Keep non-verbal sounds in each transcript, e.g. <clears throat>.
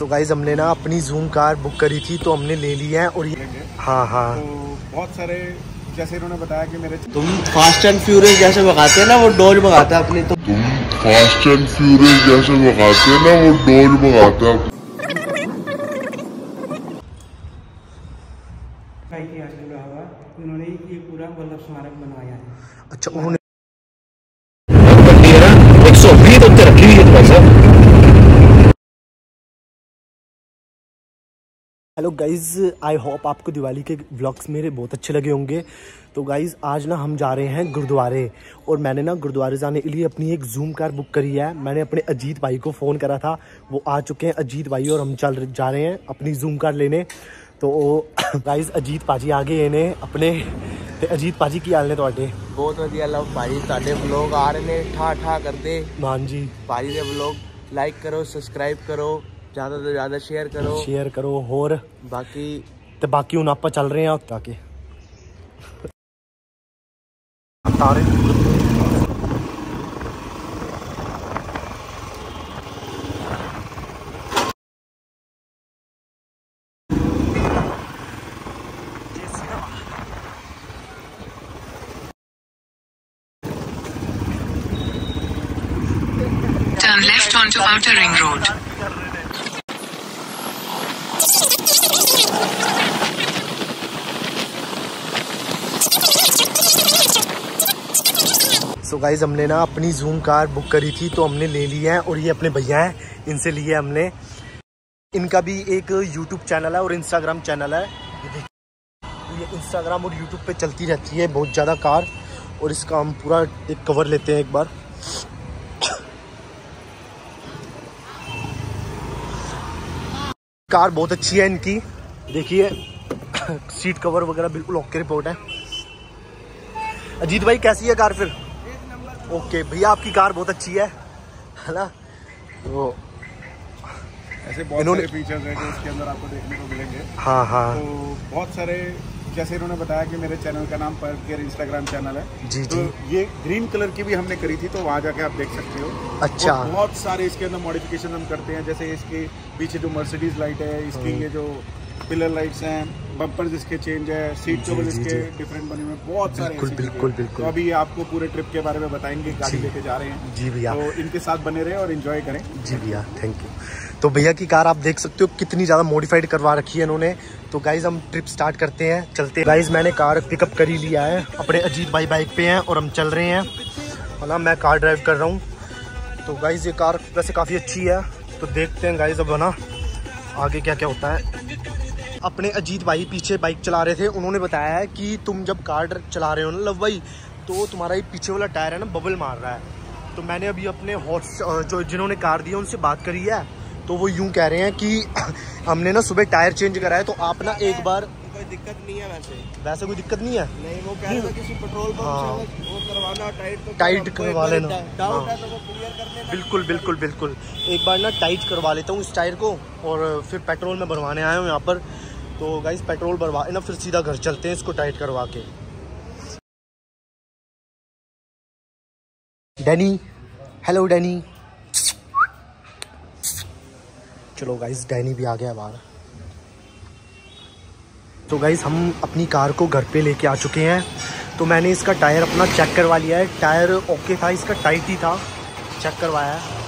So guys हमने ना अपनी जूम कार बुक करी थी तो हमने ले ली है और ये हाँ हाँ। तो बहुत सारे जैसे इन्होंने बताया कि मेरे तुम फास्ट एंड फ्यूरियस जैसे भगाते हैं ना वो डोज भगाता है अपनी तो। तुम फास्ट एंड फ्यूरियस जैसे भगाते हैं ना वो डोज भगाता है। उन्होंने ये पूरा वल्लभ स्मारक बनवाया है। अच्छा उन्होंने एक सौ बीस रखी हुई है हेलो गाइज आई होप आपको दिवाली के व्लॉग्स मेरे बहुत अच्छे लगे होंगे तो गाइज आज ना हम जा रहे हैं गुरुद्वारे और मैंने ना गुरुद्वारे जाने के लिए अपनी एक जूम कार बुक करी है मैंने अपने अजीत भाई को फ़ोन करा था वो आ चुके हैं अजीत भाई और हम चल जा रहे हैं अपनी जूम कार लेने तो <coughs> गाइज अजीत पाजी आ गए ने अपने ਤੇ ਅਜੀਤ ਪਾਜੀ ਕੀ ਹਾਲ ਨੇ ਤੁਹਾਡੇ ਬਹੁਤ ਵਧੀਆ ਲਵ ਭਾਜੀ ਤੁਹਾਡੇ ਵਲੌਗ ਆ ਰਹੇ ਨੇ ਠਾ ਠਾ ਕਰਦੇ ਹਾਂਜੀ ਭਾਜੀ ਦੇ ਵਲੌਗ ਲਾਈਕ ਕਰੋ ਸਬਸਕ੍ਰਾਈਬ ਕਰੋ ज़्यादा तो ज़्यादा शेयर करो। शेयर करो और बाकी तो बाकी हूँ आप चल रहे हैं ताकि तारे। Turn left onto Outer Ring Road. So so guys हमने ना अपनी जूम कार बुक करी थी तो हमने ले ली है और ये अपने भैया हैं, इनसे लिए हमने। इनका भी एक यूट्यूब चैनल है और इंस्टाग्राम चैनल है। ये ये इंस्टाग्राम और यूट्यूब पे चलती रहती है बहुत ज़्यादा कार और इसका हम पूरा एक कवर लेते हैं एक बार। कार बहुत अच्छी है इनकी। देखिए <coughs> सीट कवर वगैरह बिल्कुल ओके रिपोर्ट है। अजीत भाई, कैसी है कार फिर? ओके भैया आपकी कार बहुत अच्छी है है ना? तो ऐसे बहुत सारे फीचर्स हैं जो इसके अंदर आपको देखने को मिलेंगे। हाँ हाँ। तो बहुत सारे जैसे इन्होंने बताया कि मेरे चैनल का नाम पर केयर इंस्टाग्राम चैनल है। जी, तो ये ग्रीन कलर की भी हमने करी थी तो वहाँ जाके आप देख सकते हो। अच्छा। बहुत सारे इसके अंदर मॉडिफिकेशन हम करते हैं जैसे इसके पीछे जो मर्सिडीज लाइट है इसकी हाँ। ये जो पिलर लाइट्स हैं बम्पर जिसके चेंज है सीट कवर जी, इसके डिफरेंट बने हुए हैं, बहुत सारे बिल्कुल, बिल्कुल, बिल्कुल। तो अभी आपको पूरे ट्रिप के बारे में बताएँगे गाड़ी लेके जा रहे हैं। जी भैया। तो इनके साथ बने रहे और इन्जॉय करें। जी भैया थैंक यू तो भैया की कार आप देख सकते हो कितनी ज़्यादा मॉडिफाइड करवा रखी है इन्होंने। तो गाइज़ हम ट्रिप स्टार्ट करते हैं चलते हैं। गाइज़ मैंने कार पिकअप कर ही लिया है अपने अजीत भाई बाइक पे हैं और हम चल रहे हैं। है ना मैं कार ड्राइव कर रहा हूँ। तो गाइज़ ये कार वैसे काफ़ी अच्छी है। तो देखते हैं गाइज़ अब है ना आगे क्या क्या होता है। अपने अजीत भाई पीछे बाइक चला रहे थे। उन्होंने बताया है कि तुम जब कार चला रहे हो ना लव भाई तो तुम्हारा ये पीछे वाला टायर है ना बबल मार रहा है। तो मैंने अभी अपने हॉट जो जिन्होंने कार दी है उनसे बात करी है। तो वो यूँ कह रहे हैं कि <clears throat> हमने ना सुबह टायर चेंज करा है तो आप ना एक बार कोई दिक्कत नहीं है वैसे। वैसे कोई दिक्कत नहीं है? नहीं वो कह रहे किसी पेट्रोल पंप हाँ। से वो करवाना टाइट तो टाइट करवा लेना। डाउट हाँ। है। तो वो क्लियर कर देना बिल्कुल बिल्कुल बिल्कुल। एक बार ना टाइट करवा लेता हूँ इस टायर को और फिर पेट्रोल में भरवाने आया हूँ यहाँ पर। तो गाइस पेट्रोल भरवा ना फिर सीधा घर चलते हैं, इसको टाइट करवा के। Danny hello Danny. चलो गाइस डैनी भी आ गया बाहर। तो गाइस हम अपनी कार को घर पे लेके आ चुके हैं। तो मैंने इसका टायर अपना चेक करवा लिया है। टायर ओके था, इसका टाइट ही था। चेक करवाया है।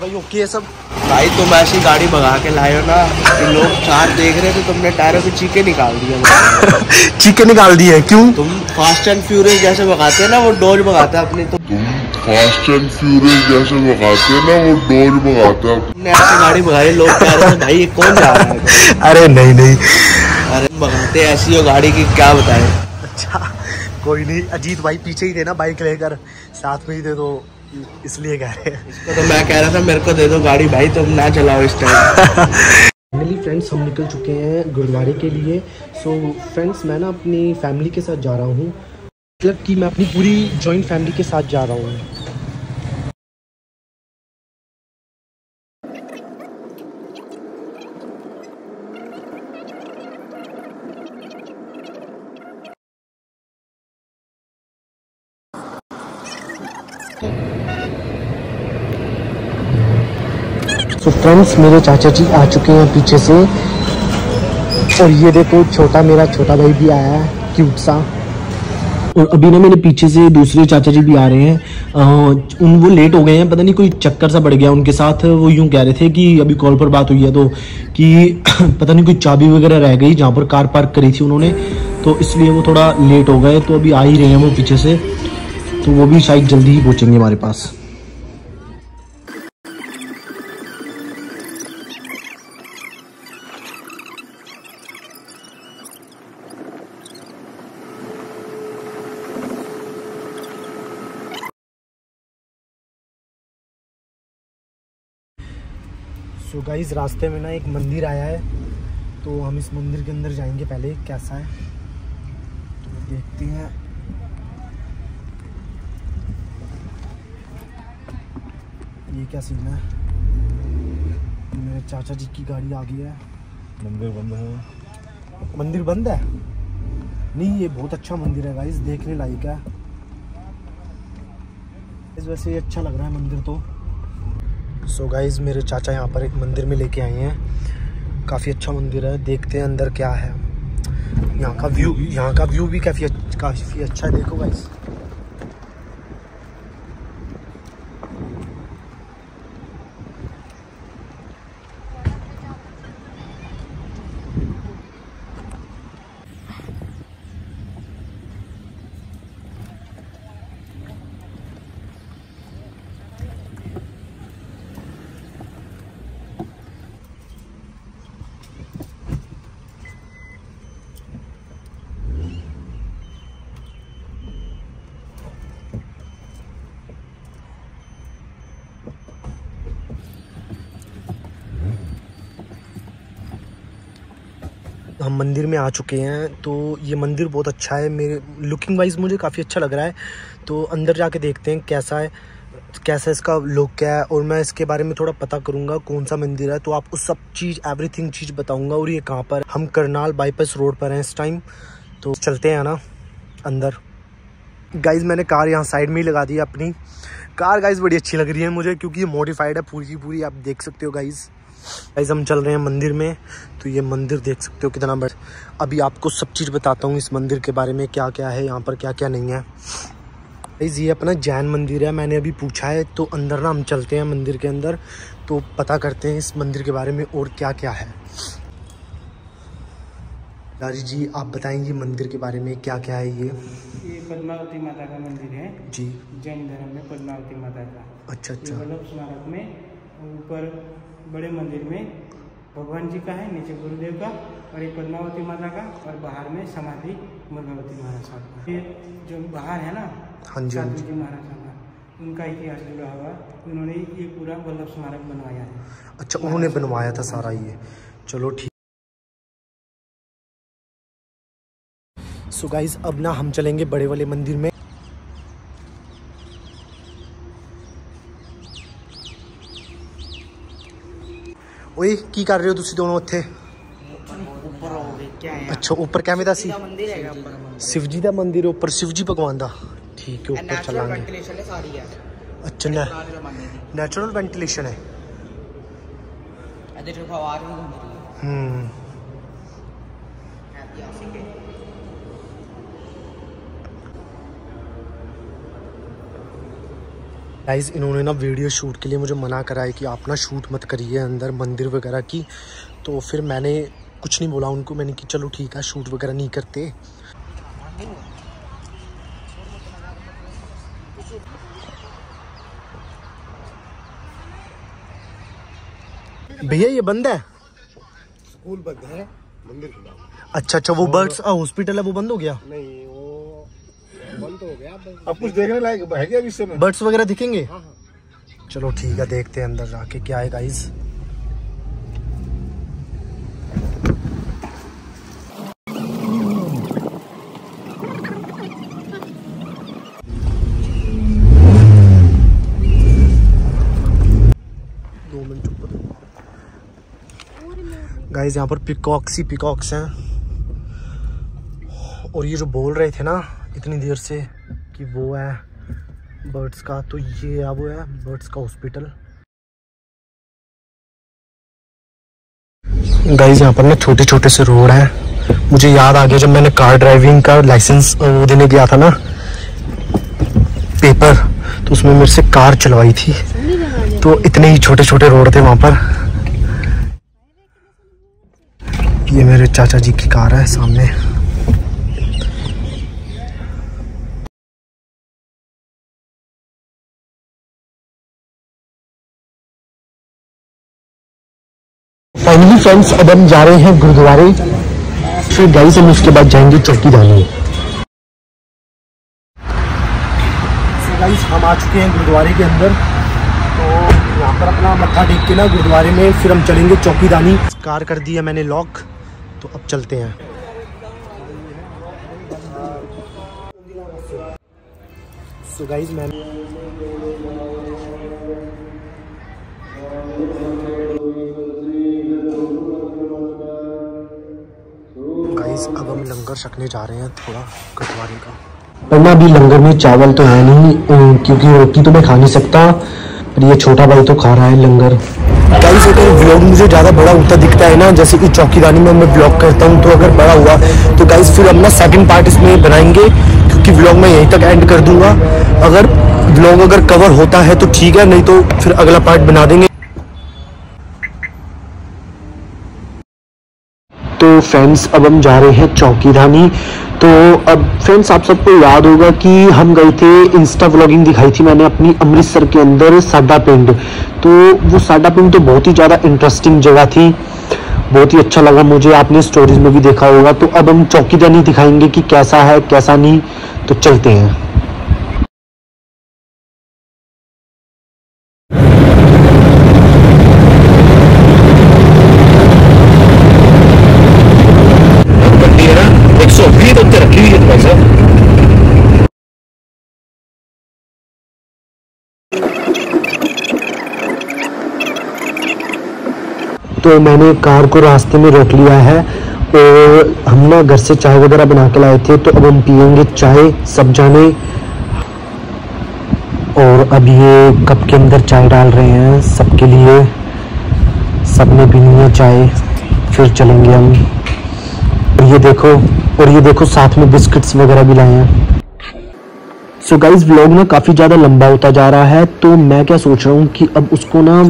भाई ओके है सब? भाई तुम ऐसी गाड़ी भगा के लाए हो ना कि लोग चार देख रहे थे तुमने टायरों की चीखे निकाल दी है। चीके निकाल दिए हैं क्यों? तुम फास्ट एंड फ्यूरियस जैसे भगाते हैं ना वो डोज भगाता है अपनी तो तुम फास्ट एंड फ्यूरियस जैसे भगाते हैं ना वो डोज भगाता है। तुमने ऐसी गाड़ी भगाई लोग कह रहे थे भाई ये कौन जा रहा है? <laughs> अरे नहीं नहीं। अरे भगाते ऐसी हो गाड़ी की क्या बताए? अच्छा कोई नहीं अजीत भाई पीछे ही थे ना बाइक लेकर साथ में ही थे तो इसलिए कह रहे हैं। इसको तो मैं कह रहा था मेरे को दे दो गाड़ी भाई तुम ना चलाओ इस टाइम फाइनली फ्रेंड्स हम निकल चुके हैं गुरुद्वारे के लिए। सो so, फ्रेंड्स मैं ना अपनी फैमिली के साथ जा रहा हूँ। मतलब कि मैं अपनी पूरी जॉइंट फैमिली के साथ जा रहा हूँ। तो फ्रेंड्स मेरे चाचा जी आ चुके हैं पीछे से। और ये देखो छोटा मेरा छोटा भाई भी आया है क्यूट सा। और अभी ना मेरे पीछे से दूसरे चाचा जी भी आ रहे हैं। अ, उन वो लेट हो गए हैं पता नहीं कोई चक्कर सा बढ़ गया उनके साथ। वो यूँ कह रहे थे कि अभी कॉल पर बात हुई है तो कि <clears throat> पता नहीं कोई चाबी वगैरह रह गई जहाँ पर कार पार्क करी थी उन्होंने। तो इसलिए वो थोड़ा लेट हो गए तो अभी आ ही रहे हैं वो पीछे से। तो वो भी शायद जल्दी ही पहुँचेंगे हमारे पास। सो गाइस रास्ते में ना एक मंदिर आया है। तो हम इस मंदिर के अंदर जाएँगे पहले कैसा है? तो देखते हैं। ये क्या सीन है? मेरे चाचा जी की गाड़ी आ गई है। मंदिर बंद है। मंदिर बंद है? नहीं ये बहुत अच्छा मंदिर है गाइस देखने लायक है। इस वैसे ये अच्छा लग रहा है मंदिर तो। सो so गाइज़ मेरे चाचा यहाँ पर एक मंदिर में लेके आए हैं। काफ़ी अच्छा मंदिर है। देखते हैं अंदर क्या है। यहाँ का व्यू यहाँ का व्यू भी काफ़ी काफ़ी अच्छा है। देखो गाइज़ हम मंदिर में आ चुके हैं तो ये मंदिर बहुत अच्छा है। मेरे लुकिंग वाइज मुझे काफ़ी अच्छा लग रहा है। तो अंदर जाके देखते हैं कैसा है, कैसा इसका लुक क्या है, और मैं इसके बारे में थोड़ा पता करूँगा कौन सा मंदिर है। तो आपको सब चीज़ एवरीथिंग चीज़ बताऊँगा, और ये कहाँ पर हम करनाल बाईपास रोड पर हैं इस टाइम तो चलते हैं ना, अंदर। गाइज़ मैंने कार यहाँ साइड में ही लगा दी अपनी। कार गाइज़ बड़ी अच्छी लग रही है मुझे, क्योंकि ये मॉडिफाइड है पूरी की पूरी, आप देख सकते हो गाइज़ गाइज़ हम चल रहे हैं मंदिर में तो ये मंदिर देख सकते हो कितना बड़ा अभी आपको सब चीज़ बताता हूँ इस मंदिर के बारे में क्या क्या है यहाँ पर क्या क्या नहीं है। गाइज़ ये अपना जैन मंदिर है मैंने अभी पूछा है तो अंदर ना हम चलते हैं मंदिर के अंदर तो पता करते हैं इस मंदिर के बारे में और क्या क्या है। दारी जी आप बताएँगे मंदिर के बारे में क्या क्या है ये? ये पद्मावती माता का मंदिर है। जी। जैन धर्म में पद्मावती माता का। अच्छा अच्छा। स्मारक में ऊपर बड़े मंदिर में भगवान जी का है नीचे गुरुदेव का और ये पद्मावती माता का और बाहर में समाधि मुर्गावती महाराज साहब का। ये जो बाहर है ना हाँ जी हाँ साधु जी। जी महाराज साहब का उनका इतिहास जुड़ा हुआ उन्होंने ये पूरा वल्लभ स्मारक बनवाया है। अच्छा उन्होंने बनवाया था सारा ये। चलो ठीक। सो so गाइज़ अब ना हम चलेंगे बड़े वाले मंदिर में। ਬਈ ਕੀ ਕਰ ਰਹੇ ਹੋ ਤੁਸੀਂ ਦੋਨੋਂ ਉੱਥੇ ਉੱਪਰ ਹੋ ਗਏ ਕਿਆ ਅੱਛਾ ਉੱਪਰ ਕਿਵੇਂ ਦਾ ਸੀ? ਮੰਦਿਰ ਸ਼ਿਵ ਜੀ ਦਾ ਮੰਦਿਰ ਉੱਪਰ ਸ਼ਿਵ ਜੀ ਭਗਵਾਨ ਦਾ। ਠੀਕ ਹੈ ਉੱਪਰ ਚੱਲਾਂਗੇ। ਵੈਂਟੀਲੇਸ਼ਨ ਹੈ ਅੱਛਾ ਨੈਚੁਰਲ ਵੈਂਟੀਲੇਸ਼ਨ ਹੈ। ਇਹਦੇ ਤੋਂ ਹਵਾ ਆ ਰਹੀ ਹੂੰ। गाइज़ इन्होंने ना वीडियो शूट के लिए मुझे मना करा है कि आप ना शूट मत करिए अंदर मंदिर वगैरह की। तो फिर मैंने कुछ नहीं बोला उनको मैंने कि चलो ठीक है शूट वगैरह नहीं करते। भैया ये बंद है? स्कूल बंद है। मंदिर अच्छा अच्छा वो बर्ड्स हॉस्पिटल है वो बंद हो गया? नहीं वो हो गया अब कुछ देखने लायक है क्या में? बर्ड्स वगैरह दिखेंगे? चलो ठीक है देखते हैं अंदर जाके क्या है गाइस दो मिनट गाइस यहाँ पर पिकॉक्स ही पिकॉक्स हैं। और ये जो बोल रहे थे ना इतनी देर से कि वो है बर्ड्स का तो ये अब है बर्ड्स का हॉस्पिटल। गाइज़ यहाँ पर ना छोटे छोटे से रोड है। मुझे याद आ गया जब मैंने कार ड्राइविंग का लाइसेंस देने गया था ना पेपर तो उसमें मेरे से कार चलवाई थी। तो इतने ही छोटे छोटे रोड थे वहाँ पर। ये मेरे चाचा जी की कार है सामने। फाइनली फ्रेंड्स अब हम जा रहे हैं गुरुद्वारे। फिर गाइस हम उसके बाद जाएँगे चौकी दानी गाइस हम आ चुके हैं गुरुद्वारे के अंदर। तो यहाँ पर अपना मत्था टेक के ना गुरुद्वारे में, फिर हम चलेंगे चौकीदानी कार कर दिया मैंने लॉक तो अब चलते हैं। सो गाइस मैंने गाइस अब हम लंगर छकने जा रहे हैं थोड़ा गुरुद्वारे का। पर ना अभी लंगर में चावल तो है नहीं क्योंकि रोटी तो मैं खा नहीं सकता पर ये छोटा भाई तो खा रहा है लंगर। गाइस अगर व्लॉग मुझे ज़्यादा बड़ा होता दिखता है ना जैसे कि चौकीदानी में मैं ब्लॉग करता हूँ तो अगर बड़ा हुआ तो गाइस फिर हम ना सेकंड पार्ट इसमें बनाएँगे क्योंकि व्लॉग मैं यहीं तक एंड कर दूँगा। अगर व्लॉग अगर कवर होता है तो ठीक है नहीं तो फिर अगला पार्ट बना देंगे। तो फ्रेंड्स अब हम जा रहे हैं चौकीधानी। तो अब फ्रेंड्स आप सबको याद होगा कि हम गए थे इंस्टा व्लॉगिंग दिखाई थी मैंने अपनी अमृतसर के अंदर साडा पिंड। तो वो साडा पिंड तो बहुत ही ज़्यादा इंटरेस्टिंग जगह थी। बहुत ही अच्छा लगा मुझे, आपने स्टोरीज में भी देखा होगा। तो अब हम चौकीदानी दिखाएँगे कि कैसा है, कैसा नहीं। तो चलते हैं एक सौ बीस उत्तर रखी हुई है भाई साहब तो मैंने कार को रास्ते में रोक लिया है और हम ना घर से चाय वगैरह बना के लाए थे तो अब हम पियेंगे चाय, सब जाने। और अब ये कप के अंदर चाय डाल रहे हैं सबके लिए। सबने पीनी है चाय, फिर चलेंगे हम। और ये देखो, और ये देखो साथ में बिस्किट्स वगैरह भी लाए हैं। सो गाइस व्लॉग ना काफ़ी ज़्यादा लंबा होता जा रहा है तो मैं क्या सोच रहा हूँ कि अब उसको ना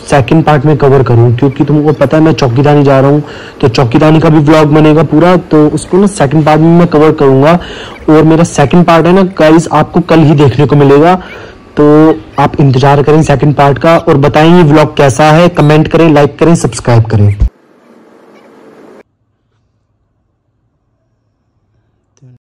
सेकंड पार्ट में कवर करूँ, क्योंकि तुमको पता है मैं चौकीदानी जा रहा हूँ तो चौकीदानी का भी व्लॉग बनेगा पूरा तो उसको ना सेकंड पार्ट में मैं कवर करूँगा। और मेरा सेकंड पार्ट है ना गाइस आपको कल ही देखने को मिलेगा। तो आप इंतज़ार करें सेकंड पार्ट का, और बताएँ ये व्लॉग कैसा है कमेंट करें लाइक करें सब्सक्राइब करें।